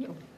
you.